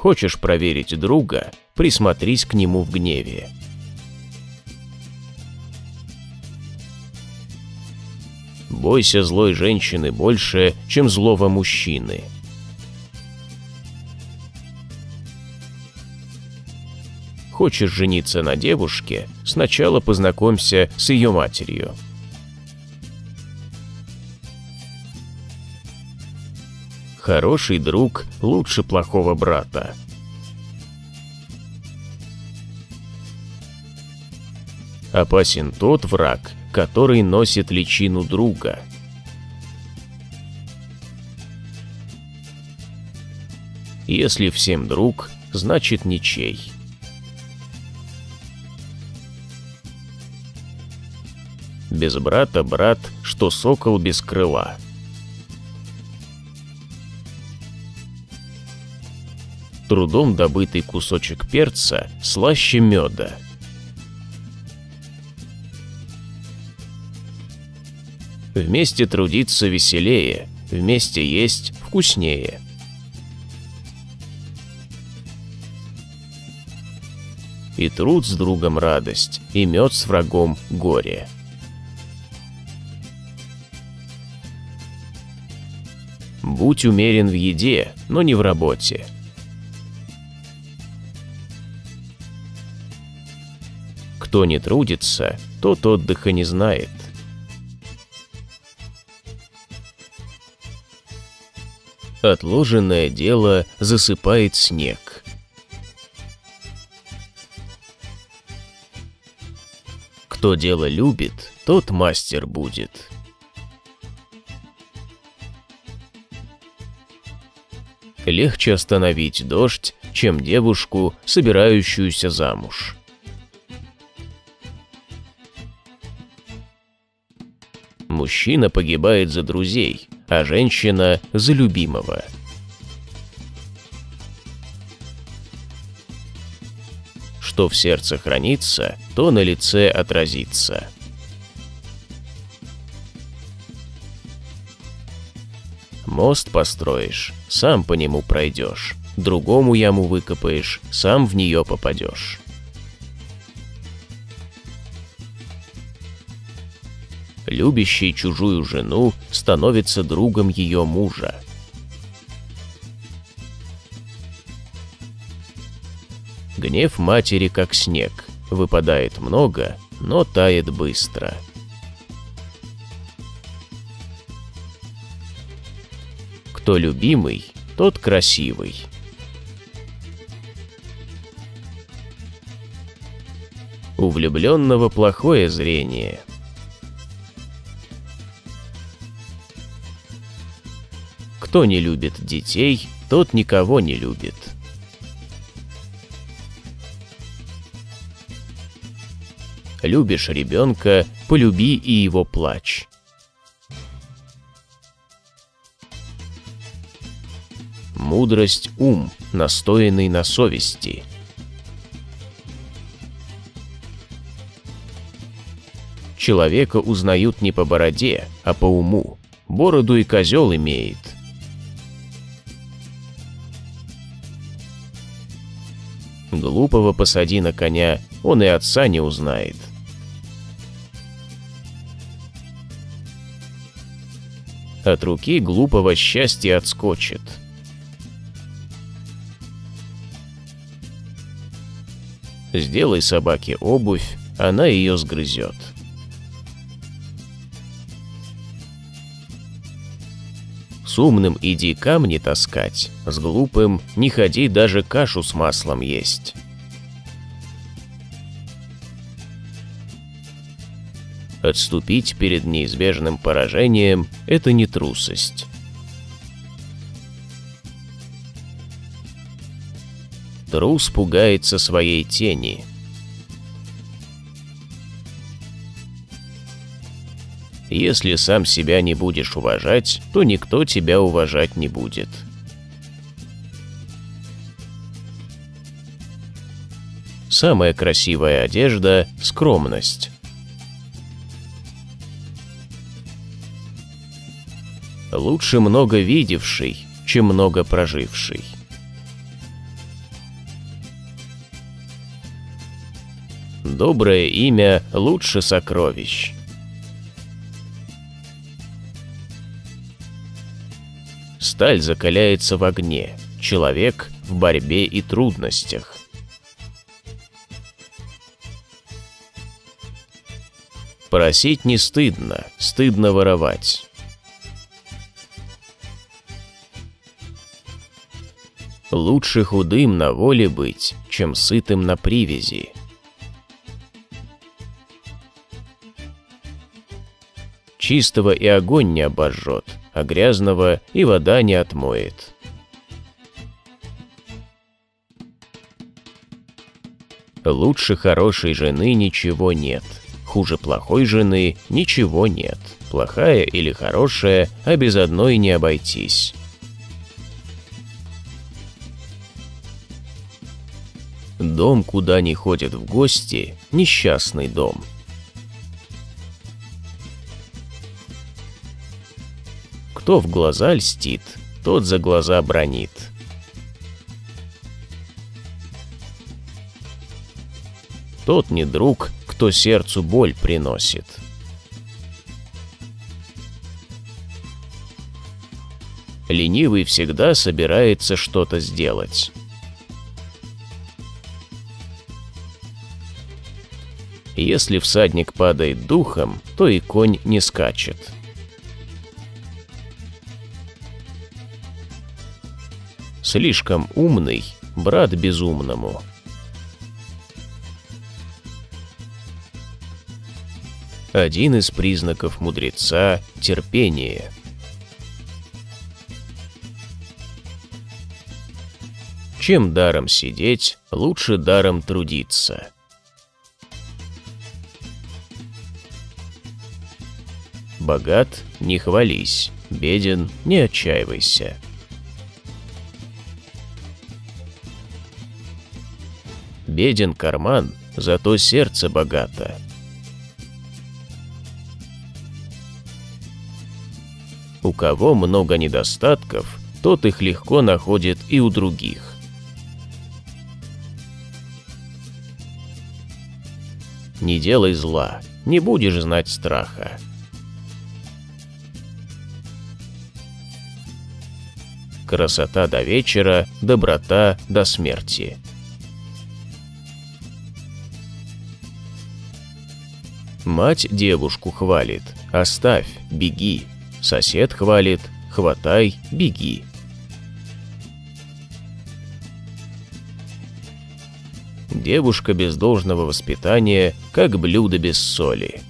Хочешь проверить друга, присмотрись к нему в гневе. Бойся злой женщины больше, чем злого мужчины. Хочешь жениться на девушке, сначала познакомься с ее матерью. Хороший друг лучше плохого брата. Опасен тот враг, который носит личину друга. Если всем друг, значит ничей. Без брата брат, что сокол без крыла. Трудом добытый кусочек перца слаще меда. Вместе трудиться веселее, вместе есть вкуснее. И труд с другом радость, и мед с врагом горе. Будь умерен в еде, но не в работе. Кто не трудится, тот отдыха не знает. Отложенное дело засыпает снег. Кто дело любит, тот мастер будет. Легче остановить дождь, чем девушку, собирающуюся замуж. Мужчина погибает за друзей, а женщина – за любимого. Что в сердце хранится, то на лице отразится. Мост построишь, сам по нему пройдешь. Другому яму выкопаешь, сам в нее попадешь. Любящий чужую жену становится другом ее мужа. Гнев матери как снег, выпадает много, но тает быстро. Кто любимый, тот красивый. У влюбленного плохое зрение. Кто не любит детей, тот никого не любит. Любишь ребенка, полюби и его плач. Мудрость – ум, настоянный на совести. Человека узнают не по бороде, а по уму. Бороду и козел имеет. Глупого посади на коня, он и отца не узнает. От руки глупого счастье отскочит. Сделай собаке обувь, она ее сгрызет. Умным иди камни таскать, с глупым не ходи даже кашу с маслом есть. Отступить перед неизбежным поражением – это не трусость. Трус пугается своей тени. Если сам себя не будешь уважать, то никто тебя уважать не будет. Самая красивая одежда – скромность. Лучше много видевший, чем много проживший. Доброе имя лучше сокровищ. Сталь закаляется в огне, человек в борьбе и трудностях. Просить не стыдно, стыдно воровать. Лучше худым на воле быть, чем сытым на привязи. Чистого и огонь не обожжет, а грязного и вода не отмоет. Лучше хорошей жены ничего нет, хуже плохой жены ничего нет. Плохая или хорошая, а без одной не обойтись. Дом, куда не ходят в гости, несчастный дом. Кто в глаза льстит, тот за глаза бронит. Тот не друг, кто сердцу боль приносит. Ленивый всегда собирается что-то сделать. Если всадник падает духом, то и конь не скачет. Слишком умный – брат безумному. Один из признаков мудреца – терпение. Чем даром сидеть, лучше даром трудиться. Богат – не хвались, беден – не отчаивайся. Беден карман, зато сердце богато. У кого много недостатков, тот их легко находит и у других. Не делай зла, не будешь знать страха. Красота до вечера, доброта до смерти. Мать девушку хвалит, оставь, беги. Сосед хвалит, хватай, беги. Девушка без должного воспитания, как блюдо без соли.